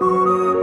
嗯。